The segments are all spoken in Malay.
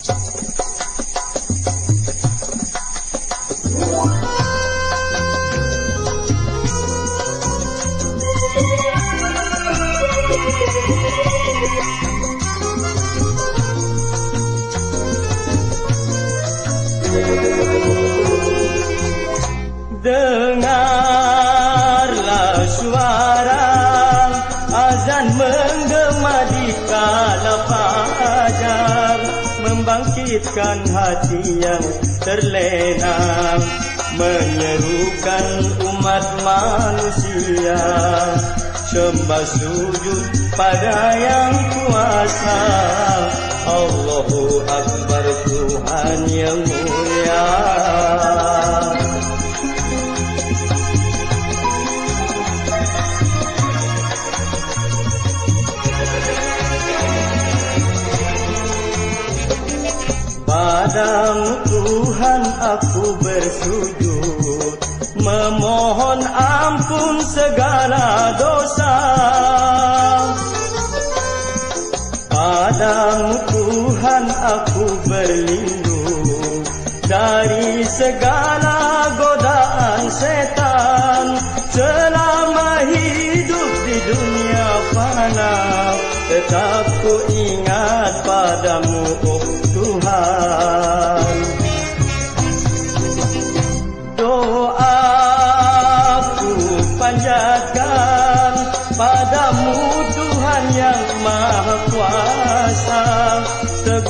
Dengarlah suara azan menggema di kala fajar Membangkitkan hati yang terlena Menyerukan umat manusia. Sembah sujud pada yang kuasa Allahu Akbar Tuhan yang mulia Padamu Tuhan aku bersujud. Memohon ampun segala dosa. Padamu Tuhan aku berlindung Dari segala godaan setan. Selama hidup di dunia fana Tetap ku ingat padamu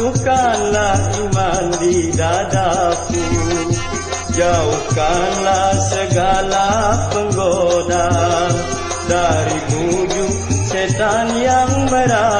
Teguhkanlah iman di dadaku. Jauhkanlah segala penggoda Dari bujuk setan yang berada